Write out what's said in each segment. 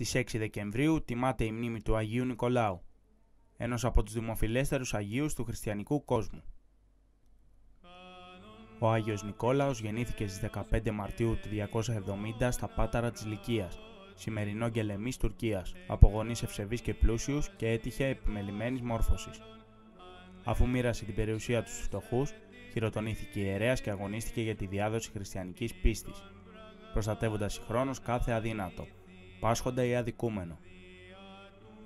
Στις 6 Δεκεμβρίου τιμάται η μνήμη του Αγίου Νικολάου, ένας από τους δημοφιλέστερους Αγίους του χριστιανικού κόσμου. Ο Άγιος Νικόλαος γεννήθηκε στις 15 Μαρτίου του 270 στα Πάταρα της Λυκίας, σημερινό Γκελεμής Τουρκίας, από γονείς ευσεβείς και πλούσιους και έτυχε επιμελημένης μόρφωσης. Αφού μοίρασε την περιουσία του στους φτωχούς, χειροτονήθηκε ιερέας και αγωνίστηκε για τη διάδοση χριστιανικής πίστης, προστατεύοντας συγχρόνως κάθε αδύνατο, πάσχοντα ή αδικούμενο.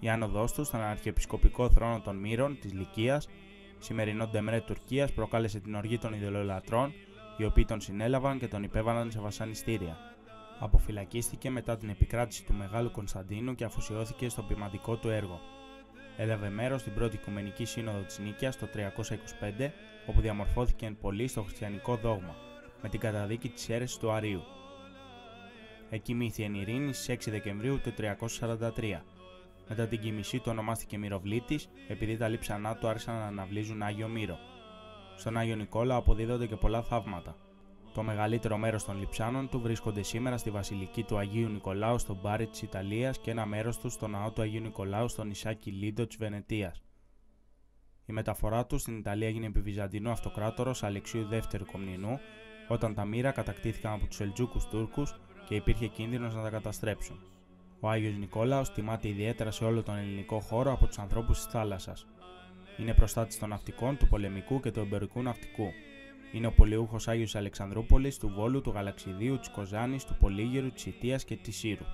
Η άνοδό του στον αρχιεπισκοπικό θρόνο των Μύρων της Λυκία, σημερινό Ντεμρέ Τουρκίας, προκάλεσε την οργή των ιδεολολατρών, οι οποίοι τον συνέλαβαν και τον υπέβαλαν σε βασανιστήρια. Αποφυλακίστηκε μετά την επικράτηση του Μεγάλου Κωνσταντίνου και αφοσιώθηκε στο ποιηματικό του έργο. Έλαβε μέρος στην πρώτη Οικουμενική Σύνοδο της Νίκαιας το 325, όπου διαμορφώθηκε εν πολύ στο χριστιανικό δόγμα, με την καταδίκη της αίρεσης του Αρίου. Εκοιμήθη εν ειρήνη στις 6 Δεκεμβρίου του 343. Μετά την κοιμησή του ονομάστηκε Μυροβλήτης, επειδή τα λείψανά του άρχισαν να αναβλύζουν Άγιο Μύρο. Στον Άγιο Νικόλα αποδίδονται και πολλά θαύματα. Το μεγαλύτερο μέρος των λειψάνων του βρίσκονται σήμερα στη βασιλική του Αγίου Νικολάου στον Μπάρι της Ιταλίας και ένα μέρος τους στο ναό του Αγίου Νικολάου στο νησάκι Λίντο της Βενετίας. Η μεταφορά τους στην Ιταλία έγινε επί Βυζαντινού Αυτοκράτορος Αλεξίου δεύτερου Κομνηνού, όταν τα μοίρα κατακτήθηκαν από τους Ελτζούκους Τούρκους και υπήρχε κίνδυνος να τα καταστρέψουν. Ο Άγιος Νικόλαος τιμάται ιδιαίτερα σε όλο τον ελληνικό χώρο από τους ανθρώπους της θάλασσας. Είναι προστάτης των ναυτικών, του πολεμικού και του εμπορικού ναυτικού. Είναι ο πολιούχος Άγιος Αλεξανδρούπολης, του Βόλου, του Γαλαξιδίου, της Κοζάνης, του Πολύγερου, της Ιτίας και της Σύρου.